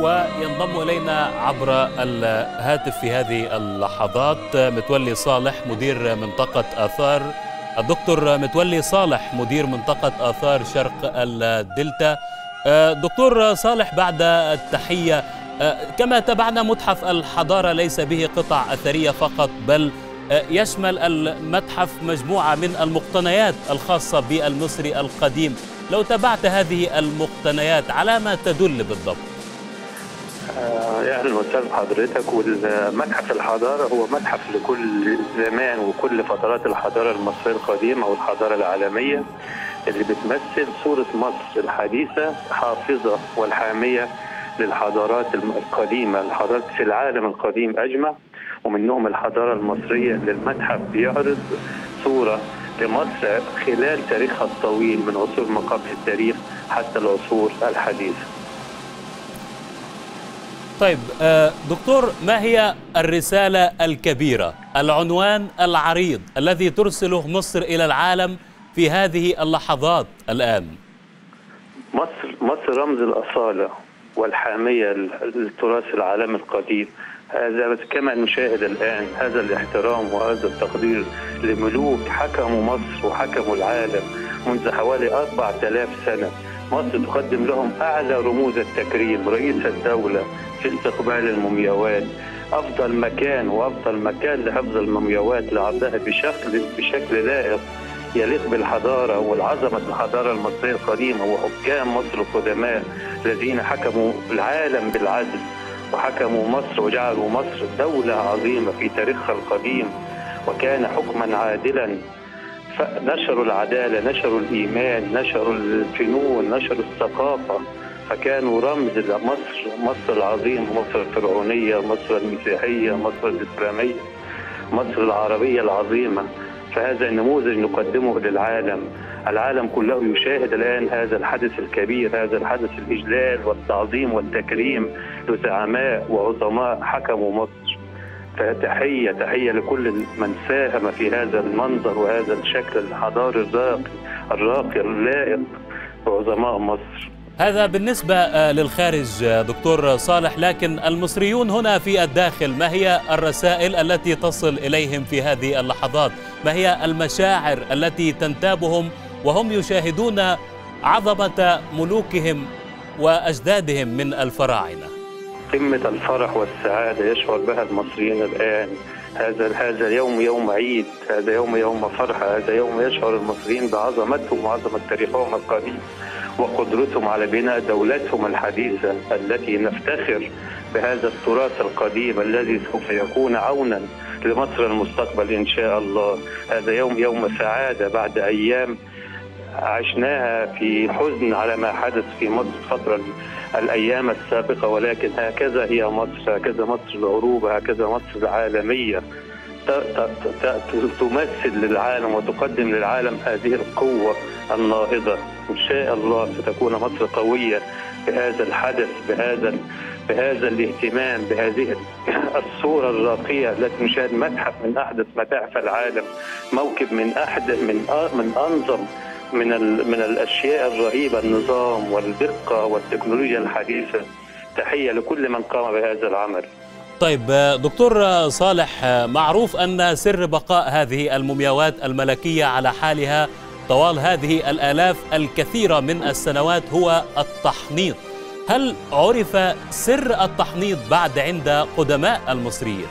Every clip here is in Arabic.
وينضم إلينا عبر الهاتف في هذه اللحظات متولي صالح مدير منطقة آثار. الدكتور متولي صالح مدير منطقة آثار شرق الدلتا. دكتور صالح بعد التحية كما تابعنا متحف الحضارة ليس به قطع أثرية فقط بل يشمل المتحف مجموعة من المقتنيات الخاصة بالمصري القديم. لو تابعت هذه المقتنيات على ما تدل بالضبط؟ يا أهلا وسهلا بحضرتك. والمتحف الحضارة هو متحف لكل زمان وكل فترات الحضارة المصرية القديمة والحضارة العالمية اللي بتمثل صورة مصر الحديثة حافظة والحامية للحضارات القديمة الحضارات في العالم القديم أجمع. ومنهم الحضارة المصرية اللي المتحف بيعرض صورة لمصر خلال تاريخها الطويل من عصور ما قبل التاريخ حتى العصور الحديثة. طيب دكتور ما هي الرسالة الكبيرة العنوان العريض الذي ترسله مصر إلى العالم في هذه اللحظات الآن؟ مصر مصر رمز الأصالة والحامية للتراث العالمي القديم. هذا كما نشاهد الآن هذا الاحترام وهذا التقدير لملوك حكموا مصر وحكموا العالم منذ حوالي 4000 سنة. مصر تقدم لهم أعلى رموز التكريم رئيس الدولة في استقبال المومياوات. أفضل مكان وأفضل مكان لحفظ المومياوات لعرضها بشكل بشكل لائق يليق بالحضارة والعظمة الحضارة المصرية القديمة وحكام مصر القدماء الذين حكموا العالم بالعدل وحكموا مصر وجعلوا مصر دولة عظيمة في تاريخها القديم. وكان حكما عادلا نشروا العدالة نشروا الإيمان نشروا الفنون نشروا الثقافة. فكانوا رمز لمصر مصر العظيم مصر الفرعونية مصر المسيحية مصر الإسلامية مصر العربية العظيمة. فهذا النموذج نقدمه للعالم. العالم كله يشاهد الآن هذا الحدث الكبير هذا الحدث الإجلال والتعظيم والتكريم لزعماء وعظماء حكموا مصر. فتحية تحية لكل من ساهم في هذا المنظر وهذا الشكل الحضاري الراقي الراقي اللائق بعظماء مصر. هذا بالنسبة للخارج دكتور صالح لكن المصريون هنا في الداخل ما هي الرسائل التي تصل إليهم في هذه اللحظات؟ ما هي المشاعر التي تنتابهم وهم يشاهدون عظمة ملوكهم وأجدادهم من الفراعنة؟ قمة الفرح والسعادة يشعر بها المصريين الآن. هذا هذا اليوم يوم عيد هذا يوم يوم فرحة هذا يوم يشعر المصريين بعظمتهم وعظمة تاريخهم القديم وقدرتهم على بناء دولتهم الحديثة التي نفتخر بهذا التراث القديم الذي سوف يكون عونا لمصر المستقبل إن شاء الله. هذا يوم يوم سعادة بعد أيام عشناها في حزن على ما حدث في مصر فترة الأيام السابقة ولكن هكذا هي مصر هكذا مصر العروبة هكذا مصر العالمية. تمثل للعالم وتقدم للعالم هذه القوة الناهضة. إن شاء الله ستكون مصر قوية بهذا الحدث بهذا بهذا الاهتمام بهذه الصورة الراقية التي نشاهد متحف من أحدث متاحف العالم موكب من أحدث من من أنظم من من الأشياء الرهيبة النظام والدقة والتكنولوجيا الحديثة. تحية لكل من قام بهذا العمل. طيب دكتور صالح معروف أن سر بقاء هذه المومياوات الملكية على حالها طوال هذه الآلاف الكثيرة من السنوات هو التحنيط. هل عرف سر التحنيط بعد عند قدماء المصريين؟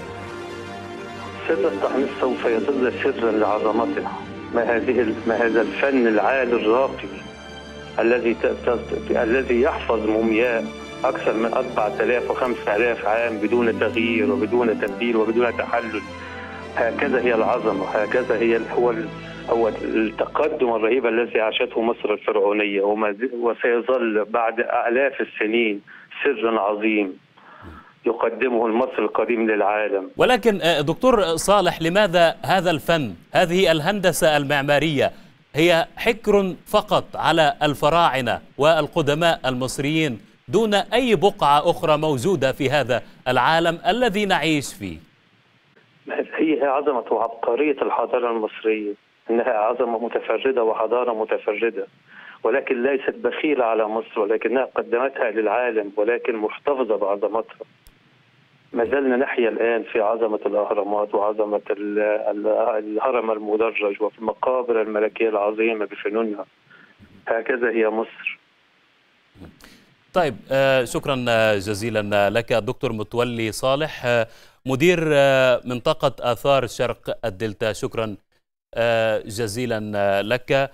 سر التحنيط سوف يظل سرا لعظمتها ما هذه ما هذا الفن العالي الراقي الذي الذي يحفظ مومياء أكثر من 4000 و 5000 عام بدون تغيير وبدون تبديل وبدون تحلل. هكذا هي العظمة هكذا هي هو هو التقدم الرهيب الذي عاشته مصر الفرعونية وسيظل بعد آلاف السنين سرا عظيم. يقدمه المصري القديم للعالم. ولكن دكتور صالح لماذا هذا الفن هذه الهندسة المعمارية هي حكر فقط على الفراعنة والقدماء المصريين دون أي بقعة أخرى موجودة في هذا العالم الذي نعيش فيه؟ هي عظمة وعبقرية الحضارة المصرية إنها عظمة متفردة وحضارة متفردة ولكن ليست بخيلة على مصر ولكنها قدمتها للعالم ولكن محتفظة بعظمتها. ما زلنا نحيا الآن في عظمة الأهرامات وعظمة الهرم المدرج وفي المقابر الملكية العظيمة بفنونها. هكذا هي مصر. طيب شكرا جزيلا لك دكتور متولي صالح مدير منطقة آثار شرق الدلتا. شكرا جزيلا لك.